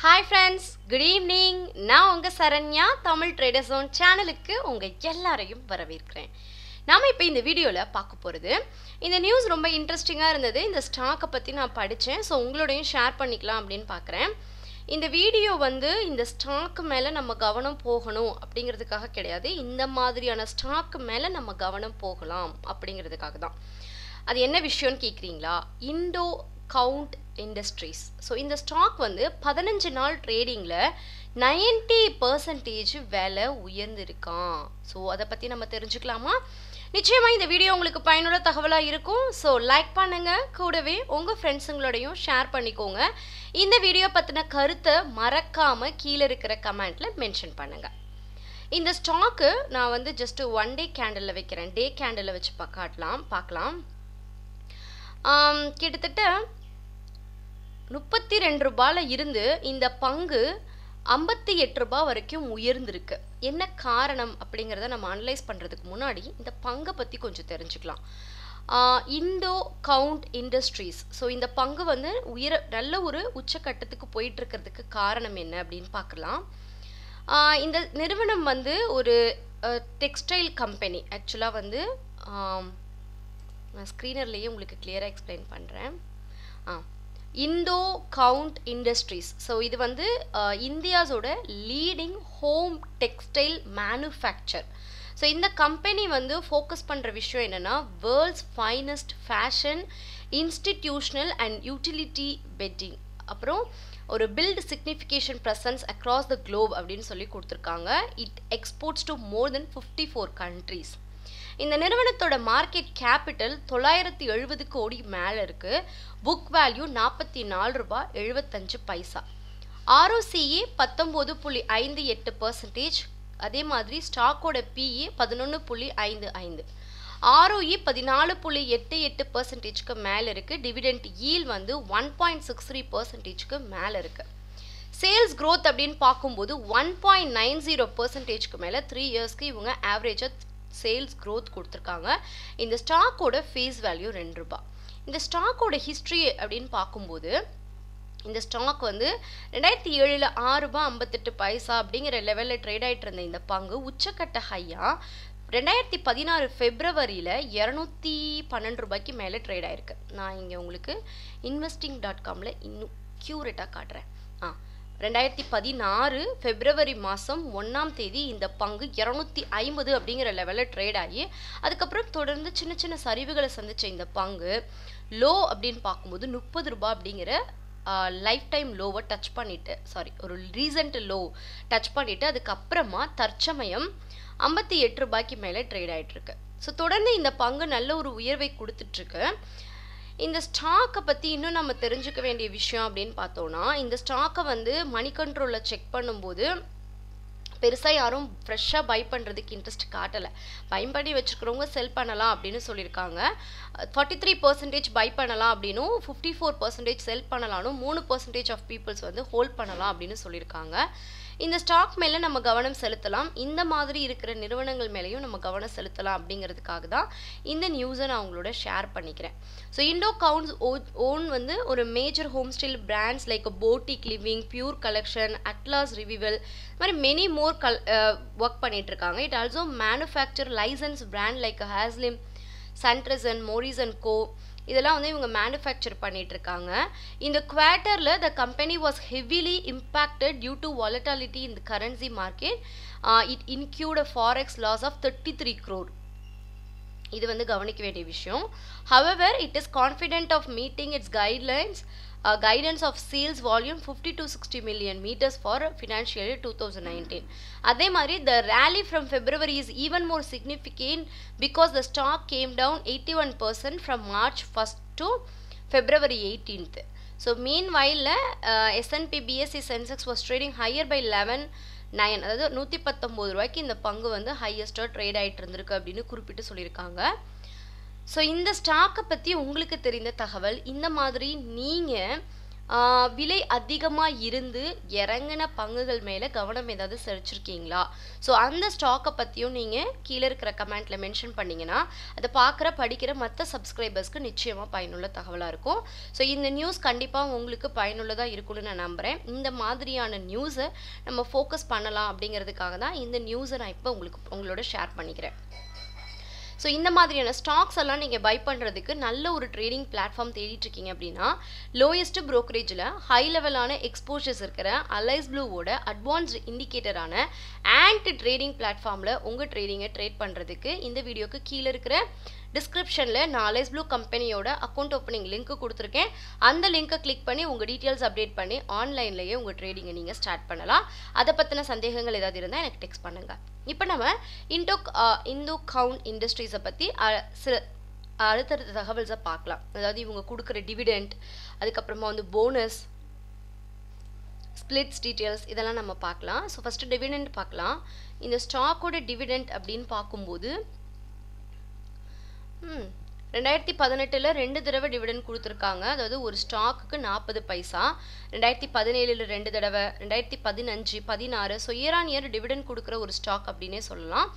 Hi friends good evening நான் உங்கள் Saranya Tamil traders own சேனலுக்கு உங்கள் எல்லாரையும் வரவேற்கிறேன். நாம் இப்போ இந்த வீடியோவில் பார்க்க போகிறது இந்த நியூஸ் ரொம்ப இன்ட்ரெஸ்டிங்காக இருந்தது இந்த ஸ்டாக்கை பற்றி நான் படித்தேன் ஸோ உங்களோடையும் ஷேர் பண்ணிக்கலாம் அப்படின்னு பார்க்குறேன். இந்த வீடியோ வந்து இந்த ஸ்டாக்கு மேலே நம்ம கவனம் போகணும் அப்படிங்கிறதுக்காக கிடையாது இந்த மாதிரியான ஸ்டாக்கு மேலே நம்ம கவனம் போகலாம் அப்படிங்கிறதுக்காக தான். அது என்ன விஷயம்னு கேட்குறீங்களா இண்டோ கவுண்ட் இண்டஸ்ட்ரீஸ் ஸோ இந்த ஸ்டாக் வந்து பதினஞ்சு நாள் ட்ரேடிங்கில் நைன்டி பர்சன்டேஜ் விலை உயர்ந்திருக்கான் ஸோ அதை பற்றி நம்ம தெரிஞ்சுக்கலாமா? நிச்சயமாக இந்த வீடியோ உங்களுக்கு பயனுள்ள தகவலாக இருக்கும். ஸோ லைக் பண்ணுங்கள் கூடவே உங்கள் ஃப்ரெண்ட்ஸுங்களோடையும் ஷேர் பண்ணிக்கோங்க. இந்த வீடியோ பற்றின கருத்தை மறக்காமல் கீழே இருக்கிற கமெண்ட்டில் மென்ஷன் பண்ணுங்கள் இந்த ஸ்டாக்கு நான் வந்து ஜஸ்ட் ஒன் டே கேண்டலில் வைக்கிறேன். டே கேண்டலில் வச்சு பா காட்டலாம் பார்க்கலாம். கிட்டத்தட்ட முப்பத்தி ரெண்டு ரூபாயில் இருந்து இந்த பங்கு ஐம்பத்தி எட்டு ரூபாய் வரைக்கும் உயர்ந்திருக்கு. என்ன காரணம் அப்படிங்கிறத நம்ம அனலைஸ் பண்ணுறதுக்கு முன்னாடி இந்த பங்கை பற்றி கொஞ்சம் தெரிஞ்சுக்கலாம். Indo Count industries. ஸோ இந்த பங்கு வந்து உயர நல்ல ஒரு உச்சக்கட்டத்துக்கு போயிட்டுருக்கிறதுக்கு காரணம் என்ன அப்படின்னு பார்க்கலாம். இந்த நிறுவனம் வந்து ஒரு டெக்ஸ்டைல் கம்பெனி. ஆக்சுவலாக வந்து நான் ஸ்க்ரீனர்லேயே உங்களுக்கு கிளியராக எக்ஸ்பிளைன் பண்ணுறேன் ah Indo Count industries so இது வந்து uh, இந்தியாஸோட leading home textile manufacture so இந்த கம்பெனி வந்து ஃபோக்கஸ் பண்ணுற விஷயம் என்னென்னா world's finest fashion institutional and utility bedding அப்புறம் ஒரு built signification presence across the globe அப்படின்னு சொல்லி கொடுத்துருக்காங்க. It exports to more than fifty four countries இந்த நிறுவனத்தோட மார்க்கெட் கேபிட்டல் தொள்ளாயிரத்தி எழுபது கோடி மேலே இருக்குது புக் வேல்யூ நாற்பத்தி நாலு ரூபா எழுபத்தஞ்சு பைசா. ஆர்ஓசிஏ பத்தொம்போது புள்ளி ஐந்து எட்டு பர்சன்டேஜ் அதே மாதிரி ஸ்டாக்கோட பிஇ பதினொன்று புள்ளி ஐந்து ஐந்து. ஆர்ஓஇ பதினாலு புள்ளி எட்டு எட்டு பர்சன்டேஜ்க்கு மேலே இருக்குது டிவிடெண்ட் ஈல் வந்து ஒன் பாயிண்ட் சிக்ஸ் த்ரீ பர்சன்டேஜ்க்கு மேலே இருக்குது சேல்ஸ் க்ரோத் அப்படின்னு பார்க்கும்போது ஒன் பாயிண்ட் நைன் ஜீரோ பர்சன்டேஜ்க்கு மேலே த்ரீ இயர்ஸ்க்கு இவங்க ஆவரேஜாக சேல்ஸ் க்ரோத் கொடுத்துருக்காங்க. இந்த ஸ்டாக்கோட ஃபேஸ் வேல்யூ ரெண்டு ரூபாய் இந்த ஸ்டாக்கோட ஹிஸ்ட்ரி அப்படின்னு பார்க்கும்போது இந்த ஸ்டாக் வந்து ரெண்டாயிரத்தி ஏழில் ஆறு ரூபாய் ஐம்பத்தெட்டு பைசா அப்படிங்கிற லெவலில் ட்ரேட் ஆகிட்டு இருந்த இந்த பங்கு உச்சக்கட்ட ஹையாக ரெண்டாயிரத்தி பதினாறு ஃபெப்ரவரியில் இரநூத்தி பன்னெண்டு ரூபாய்க்கு மேலே ட்ரேட் ஆயிருக்கு. நான் இங்கே உங்களுக்கு இன்வெஸ்டிங் டாட் காமில் இன்னும் க்யூரேட்டாக காட்டுறேன். ஆ ரெண்டாயிரத்தி பதினாறு ஃபெப்ரவரி மாதம் ஒன்றாம் தேதி இந்த பங்கு இரநூத்தி ஐம்பது அப்படிங்கிற லெவலில் ட்ரேட் ஆகி அதுக்கப்புறம் தொடர்ந்து சின்ன சின்ன சரிவுகளை சந்தித்த இந்த பங்கு லோ அப்படின்னு பார்க்கும்போது முப்பது ரூபாய் அப்படிங்கிற லைஃப் டைம் லோவை டச் பண்ணிட்டு சாரி ஒரு ரீசன்ட் லோ டச் பண்ணிவிட்டு அதுக்கப்புறமா தற்சமயம் ஐம்பத்தி எட்டு ரூபாய்க்கு மேலே ட்ரேட் ஆகிட்டுருக்கு ஸோ தொடர்ந்து இந்த பங்கு நல்ல ஒரு உயர்வை கொடுத்துட்ருக்கு இந்த ஸ்டாக்கை பற்றி இன்னும் நம்ம தெரிஞ்சுக்க வேண்டிய விஷயம் அப்படின்னு பார்த்தோன்னா இந்த ஸ்டாக்கை வந்து மணி கண்ட்ரோலில் செக் பண்ணும்போது பெருசாக யாரும் ஃப்ரெஷ்ஷாக பை பண்ணுறதுக்கு இன்ட்ரெஸ்ட் காட்டலை. பை பண்ணி வச்சுருக்கிறவங்க செல் பண்ணலாம் அப்படின்னு சொல்லியிருக்காங்க. ஃபார்ட்டி த்ரீ பர்சன்டேஜ் பை பண்ணலாம் அப்படின்னும் ஃபிஃப்டி ஃபோர் பர்சன்டேஜ் செல் பண்ணலாம்னு மூணு பர்சன்டேஜ் ஆஃப் பீப்புள்ஸ் வந்து ஹோல்ட் பண்ணலாம் அப்படின்னு சொல்லியிருக்காங்க. இந்த ஸ்டாக் மேலே நம்ம கவனம் செலுத்தலாம். இந்த மாதிரி இருக்கிற நிறுவனங்கள் மேலேயும் நம்ம கவனம் செலுத்தலாம் அப்படிங்கிறதுக்காக தான் இந்த நியூஸை நான் உங்களோட ஷேர் பண்ணிக்கிறேன். ஸோ இண்டோ கவுண்ட்ஸ் ஓன் வந்து ஒரு major home style brands like Boutique Living Pure Collection Atlas Revival இது மாதிரி மெனி மோர் கல் ஒர்க் பண்ணிட்டு இருக்காங்க. It also manufacture license brand like Haslim and Morris and co இதெல்லாம் வந்து இவங்க மேனுஃபேக்சர் பண்ணிட்டு இருக்காங்க இந்த குவார்ட்டரில் the company was heavily impacted due to volatility in the currency market it include a forex loss of thirty three crore இது வந்து கவனிக்க வேண்டிய விஷயம். However it is confident of meeting its guidelines guidance of sales volume fifty to sixty million metres for financial year two thousand nineteen அதே மாதிரி the rally from February is even more significant because the stock came down eighty one percent from March first to February eighteenth so meanwhile SNP BSE Sensex was trading higher by eleven nine அதாவது நூற்றி பத்தொம்போது ரூபாய்க்கு இந்த பங்கு வந்து ஹையஸ்ட்டாக trade ஆகிட்டு இருந்திருக்கு அப்படின்னு குறிப்பிட்டு சொல்லியிருக்காங்க. ஸோ இந்த ஸ்டாக்கை பற்றி உங்களுக்கு தெரிந்த தகவல் இந்த மாதிரி நீங்கள் விலை அதிகமாக இருந்து இறங்கின பங்குகள் மேலே கவனம் ஏதாவது செலுத்திருக்கீங்களா? ஸோ அந்த ஸ்டாக்கை பற்றியும் நீங்கள் கீழே இருக்கிற கமெண்ட்டில் மென்ஷன் பண்ணிங்கன்னா அதை பார்க்குற படிக்கிற மற்ற சப்ஸ்கிரைபர்ஸ்க்கு நிச்சயமாக பயனுள்ள தகவலாக இருக்கும். ஸோ இந்த நியூஸ் கண்டிப்பாக உங்களுக்கு பயனுள்ளதாக இருக்கும்னு நான் நம்புகிறேன் இந்த மாதிரியான நியூஸை நம்ம ஃபோக்கஸ் பண்ணலாம் அப்படிங்கிறதுக்காக தான் இந்த நியூஸை நான் இப்போ உங்களுக்கு உங்களோட ஷேர் பண்ணிக்கிறேன். ஸோ இந்த மாதிரியான ஸ்டாக்ஸ் எல்லாம் நீங்கள் பை பண்ணுறதுக்கு நல்ல ஒரு ட்ரேடிங் பிளாட்ஃபார்ம் தேடிட்டு இருக்கீங்க அப்படின்னா லோயஸ்ட் ப்ரோக்கரேஜில் ஹை லெவலான எக்ஸ்போஷர்ஸ் இருக்கிற அலைஸ் ப்ளூவோட அட்வான்ஸ்டு இண்டிகேட்டரான ஆண்ட் ட்ரேடிங் பிளாட்ஃபார்மில் உங்கள் ட்ரேடிங்கை ட்ரேட் பண்ணுறதுக்கு இந்த வீடியோக்கு கீழே இருக்கிற டிஸ்கிரிப்ஷனில் நான் அலைஸ் ப்ளூ கம்பெனியோட அக்கௌண்ட் ஓப்பனிங் லிங்க் கொடுத்துருக்கேன். அந்த லிங்க்கை கிளிக் பண்ணி உங்கள் டீட்டெயில்ஸ் அப்டேட் பண்ணி ஆன்லைன்லேயே உங்கள் ட்ரேடிங்கை நீங்கள் ஸ்டார்ட் பண்ணலாம். அதை பற்றின சந்தேகங்கள் ஏதாவது இருந்தால் எனக்கு டெக்ஸ்ட் பண்ணுங்கள் இப்போ நம்ம இண்டோ இந்து கவுண்ட் இண்டஸ்ட்ரீஸை பற்றி சில அடுத்தடுத்த தகவல்ஸை பார்க்கலாம். அதாவது இவங்க கொடுக்குற டிவிடெண்ட் அதுக்கப்புறமா வந்து போனஸ் ஸ்பிளிட்ஸ் டீட்டெயில்ஸ் இதெல்லாம் நம்ம பார்க்கலாம். ஸோ ஃபஸ்ட்டு டிவிடெண்ட் பார்க்கலாம். இந்த ஸ்டாக்கோட டிவிடெண்ட் அப்படின்னு பார்க்கும்போது ம். ரெண்டாயிரத்தி பதினெட்டில் ரெண்டு தடவை டிவிடன் கொடுத்துருக்காங்க. அதாவது ஒரு ஸ்டாக்குக்கு நாற்பது பைசா. ரெண்டாயிரத்தி பதினேழில் ரெண்டு தடவை. ரெண்டாயிரத்தி பதினஞ்சு பதினாறு. So year on year dividend கொடுக்குற ஒரு ஸ்டாக் அப்படின்னே சொல்லலாம்.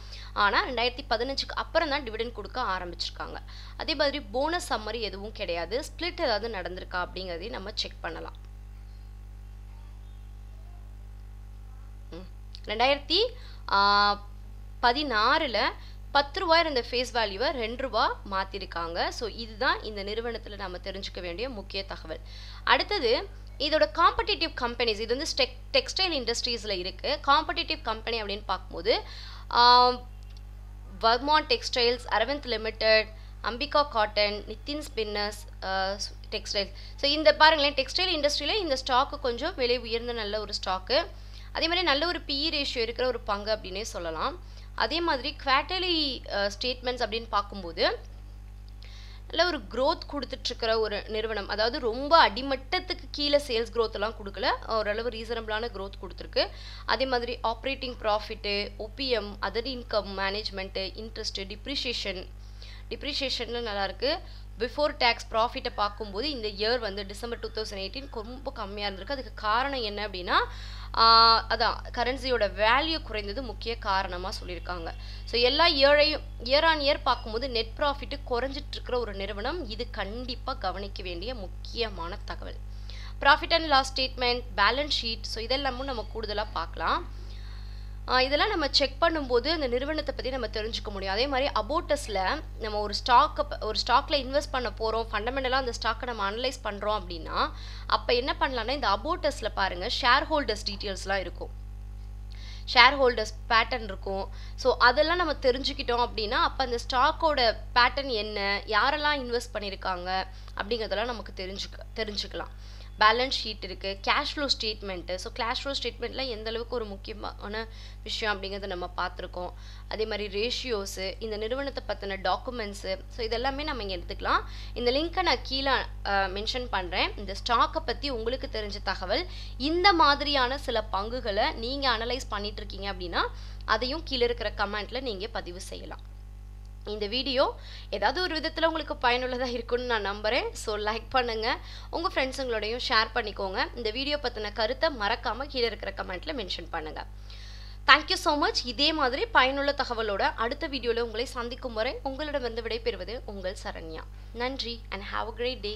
ஆனால் ரெண்டாயிரத்தி பதினஞ்சுக்கு அப்புறம் தான் டிவிடன் கொடுக்க ஆரம்பிச்சிருக்காங்க. அதே மாதிரி போனஸ் சம்மரி எதுவும் கிடையாது. ஸ்பிளிட் ஏதாவது நடந்திருக்கா அப்படிங்கிறதையும் நம்ம செக் பண்ணலாம். ரெண்டாயிரத்தி பதினாறில் பத்து ரூபாய் இருந்த ஃபேஸ் வேல்யூவை ரெண்டு ரூபா மாற்றிருக்காங்க ஸோ இதுதான் இந்த நிறுவனத்தில் நம்ம தெரிஞ்சுக்க வேண்டிய முக்கிய தகவல். அடுத்தது இதோட காம்படிட்டிவ் கம்பெனிஸ் இது வந்து டெக் டெக்ஸ்டைல் இண்டஸ்ட்ரீஸில் இருக்குது காம்படிட்டிவ் கம்பெனி அப்படின்னு பார்க்கும்போது Vardhman textiles Arvind limited Ambika cotton Nitin spinners textiles so இந்த பாருங்களேன் டெக்ஸ்டைல் இண்டஸ்ட்ரியில் இந்த ஸ்டாக்கு கொஞ்சம் விலை உயர்ந்த நல்ல ஒரு ஸ்டாக்கு அதே மாதிரி நல்ல ஒரு பிஇ ரேஷியோ இருக்கிற ஒரு பங்கு அப்படின்னே சொல்லலாம். அதே மாதிரி குவார்டர்லி ஸ்டேட்மெண்ட்ஸ் அப்படின்னு பார்க்கும்போது நல்ல ஒரு க்ரோத் கொடுத்துட்ருக்கிற ஒரு நிறுவனம் அதாவது ரொம்ப அடிமட்டத்துக்கு கீழே சேல்ஸ் க்ரோத்தெல்லாம் கொடுக்கல ஓரளவு ரீசனபிளான க்ரோத் கொடுத்துருக்கு. அதே மாதிரி operating profit OPM other income management interest depreciation டிப்ரிஷியேஷனில் நல்லாயிருக்கு பிஃபோர் டேக்ஸ் ப்ராஃபிட்டை பார்க்கும்போது இந்த இயர் வந்து டிசம்பர் டூ தௌசண்ட் எயிட்டீன் ரொம்ப கம்மியாக இருந்திருக்கு. அதுக்கு காரணம் என்ன அப்படின்னா அதான் கரன்சியோட வேல்யூ குறைந்தது முக்கிய காரணமாக சொல்லியிருக்காங்க. ஸோ எல்லா இயரையும் இயர் ஆன் இயர் பார்க்கும்போது நெட் ப்ராஃபிட்டு குறைஞ்சிட்டு இருக்கிற ஒரு நிறுவனம் இது கண்டிப்பாக கவனிக்க வேண்டிய முக்கியமான தகவல். Profit and loss statement balance sheet so இதெல்லாமும் நம்ம கூடுதலாக பார்க்கலாம். இதெல்லாம் நம்ம செக் பண்ணும்போது அந்த நிறுவனத்தை பற்றி நம்ம தெரிஞ்சுக்க முடியும். அதே மாதிரி அபோட்டஸில் நம்ம ஒரு ஸ்டாக்கை ஒரு ஸ்டாக்கில் இன்வெஸ்ட் பண்ண போகிறோம் ஃபண்டமெண்டலாக அந்த ஸ்டாக்கை நம்ம அனலைஸ் பண்ணுறோம் அப்படின்னா அப்போ என்ன பண்ணலான்னா இந்த அபோட்டஸில் பாருங்கள் ஷேர் ஹோல்டர்ஸ் டீட்டெயில்ஸ்லாம் இருக்கும். ஷேர் ஹோல்டர்ஸ் பேட்டர்ன் இருக்கும். ஸோ அதெல்லாம் நம்ம தெரிஞ்சுக்கிட்டோம் அப்படின்னா அப்போ அந்த ஸ்டாக்கோட பேட்டர்ன் என்ன யாரெல்லாம் இன்வெஸ்ட் பண்ணியிருக்காங்க அப்படிங்கிறதெல்லாம் நமக்கு தெரிஞ்சுக்க தெரிஞ்சுக்கலாம். பேலன்ஸ் ஷீட் இருக்குது cash flow statement so cash flow ஸ்டேட்மெண்ட்டில் எந்த அளவுக்கு ஒரு முக்கியமான விஷயம் அப்படிங்கிறத நம்ம பார்த்துருக்கோம். அதே மாதிரி ரேஷியோஸு இந்த நிறுவனத்தை பற்றின டாக்குமெண்ட்ஸு ஸோ இதெல்லாமே நம்ம இங்கே எடுத்துக்கலாம். இந்த லிங்க்கை நான் கீழே மென்ஷன் பண்ணுறேன் இந்த ஸ்டாக்கை பற்றி உங்களுக்கு தெரிஞ்ச தகவல் இந்த மாதிரியான சில பங்குகளை நீங்கள் அனலைஸ் பண்ணிகிட்ருக்கீங்க இருக்கீங்க அப்படின்னா அதையும் கீழே இருக்கிற கமெண்ட்டில் நீங்கள் பதிவு செய்யலாம். இந்த வீடியோ ஏதாவது ஒரு விதத்தில் உங்களுக்கு பயனுள்ளதாக இருக்குன்னு நான் நம்புகிறேன் ஸோ லைக் பண்ணுங்கள் உங்கள் ஃப்ரெண்ட்ஸுங்களோடையும் ஷேர் பண்ணிக்கோங்க. இந்த வீடியோ பற்றின கருத்தை மறக்காமல் கீழே இருக்கிற கமெண்ட்டில் மென்ஷன் பண்ணுங்கள் தேங்க்யூ ஸோ மச் இதே மாதிரி பயனுள்ள தகவலோட அடுத்த வீடியோவில் உங்களை சந்திக்கும் வரை உங்களிடம் வந்து விடைபெறுவது உங்கள் சரண்யா. நன்றி and have a great day